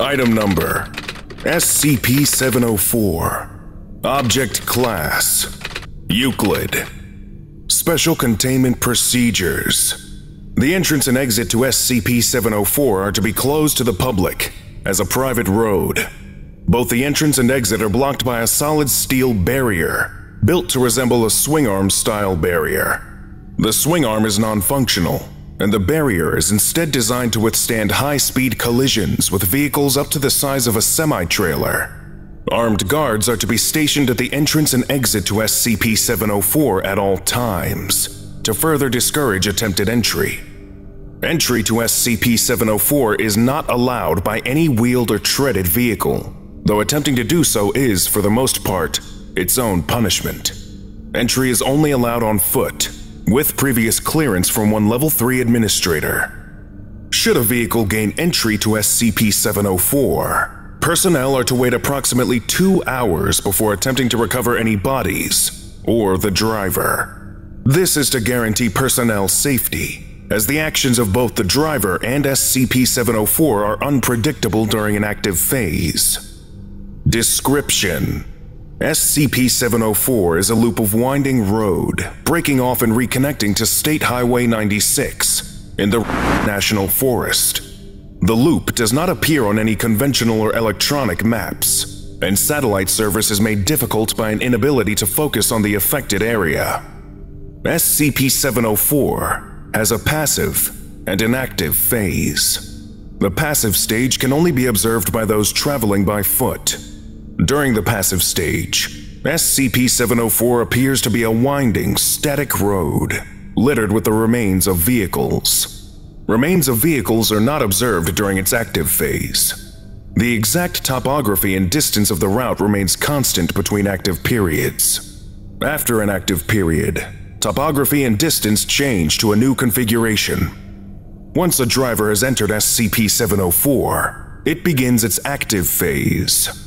Item number SCP 704. Object Class Euclid. Special Containment Procedures. The entrance and exit to SCP 704 are to be closed to the public as a private road. Both the entrance and exit are blocked by a solid steel barrier, built to resemble a swing arm style barrier. The swing arm is non functional, and the barrier is instead designed to withstand high speed collisions with vehicles up to the size of a semi trailer. Armed guards are to be stationed at the entrance and exit to SCP 704 at all times to further discourage attempted entry. Entry to SCP 704 is not allowed by any wheeled or treaded vehicle, though attempting to do so is, for the most part, its own punishment. Entry is only allowed on foot, with previous clearance from one Level 3 administrator. Should a vehicle gain entry to SCP 704, personnel are to wait approximately two hours before attempting to recover any bodies or the driver. This is to guarantee personnel safety, as the actions of both the driver and SCP 704 are unpredictable during an active phase. Description SCP 704 is a loop of winding road, breaking off and reconnecting to State Highway 96 in the National Forest. The loop does not appear on any conventional or electronic maps, and satellite service is made difficult by an inability to focus on the affected area. SCP 704 has a passive and an active phase. The passive stage can only be observed by those traveling by foot. During the passive stage, SCP 704 appears to be a winding, static road, littered with the remains of vehicles. Remains of vehicles are not observed during its active phase. The exact topography and distance of the route remains constant between active periods. After an active period, topography and distance change to a new configuration. Once a driver has entered SCP 704, it begins its active phase.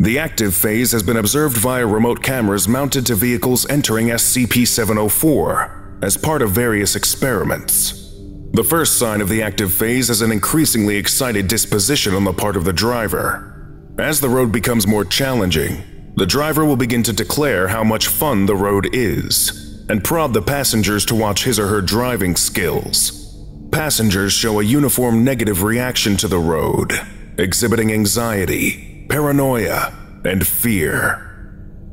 The active phase has been observed via remote cameras mounted to vehicles entering SCP-704 as part of various experiments. The first sign of the active phase is an increasingly excited disposition on the part of the driver. As the road becomes more challenging, the driver will begin to declare how much fun the road is and prod the passengers to watch his or her driving skills. Passengers show a uniform negative reaction to the road, exhibiting anxiety, paranoia, and fear.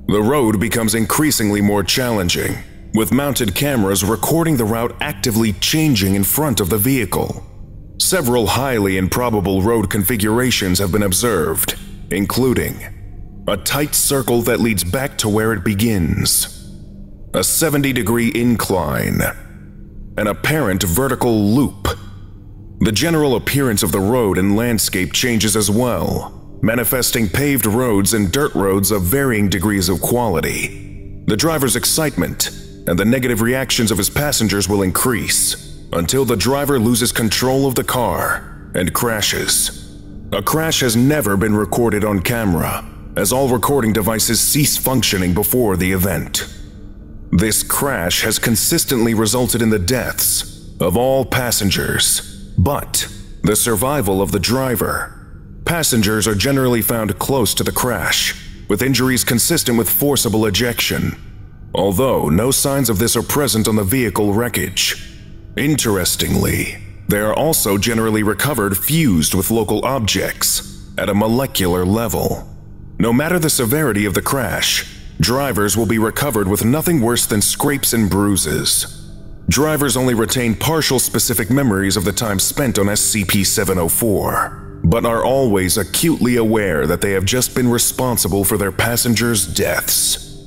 The road becomes increasingly more challenging, with mounted cameras recording the route actively changing in front of the vehicle. Several highly improbable road configurations have been observed, including a tight circle that leads back to where it begins, a 70 degree incline, an apparent vertical loop. The general appearance of the road and landscape changes as well, manifesting paved roads and dirt roads of varying degrees of quality. The driver's excitement and the negative reactions of his passengers will increase until the driver loses control of the car and crashes. A crash has never been recorded on camera, as all recording devices cease functioning before the event. This crash has consistently resulted in the deaths of all passengers, but the survival of the driver Passengers are generally found close to the crash, with injuries consistent with forcible ejection, although no signs of this are present on the vehicle wreckage. Interestingly, they are also generally recovered fused with local objects at a molecular level. No matter the severity of the crash, drivers will be recovered with nothing worse than scrapes and bruises. Drivers only retain partial specific memories of the time spent on SCP 704 but are always acutely aware that they have just been responsible for their passengers' deaths.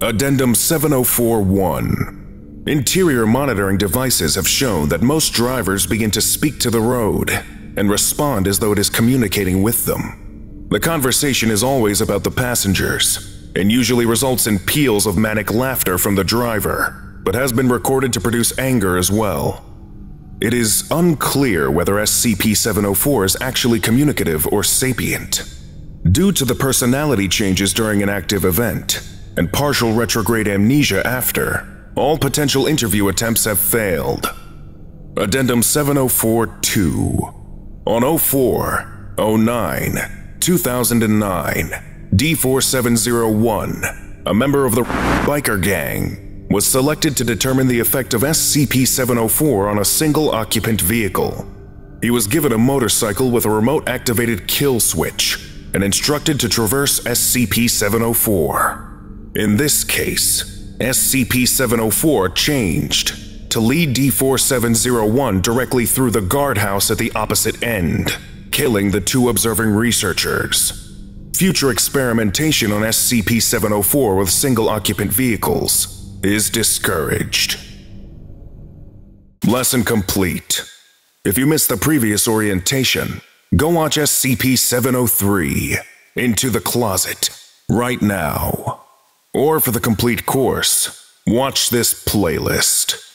Addendum 7041 Interior monitoring devices have shown that most drivers begin to speak to the road and respond as though it is communicating with them. The conversation is always about the passengers and usually results in peals of manic laughter from the driver, but has been recorded to produce anger as well. It is unclear whether SCP-704 is actually communicative or sapient. Due to the personality changes during an active event, and partial retrograde amnesia after, all potential interview attempts have failed. Addendum 704-2 On 04, 09 2009 D4701, a member of the biker gang, was selected to determine the effect of SCP 704 on a single occupant vehicle. He was given a motorcycle with a remote activated kill switch and instructed to traverse SCP 704. In this case, SCP 704 changed to lead D 4701 directly through the guardhouse at the opposite end, killing the two observing researchers. Future experimentation on SCP 704 with single occupant vehicles is discouraged. Lesson complete. If you missed the previous orientation, go watch SCP 703 Into the Closet right now. Or for the complete course, watch this playlist.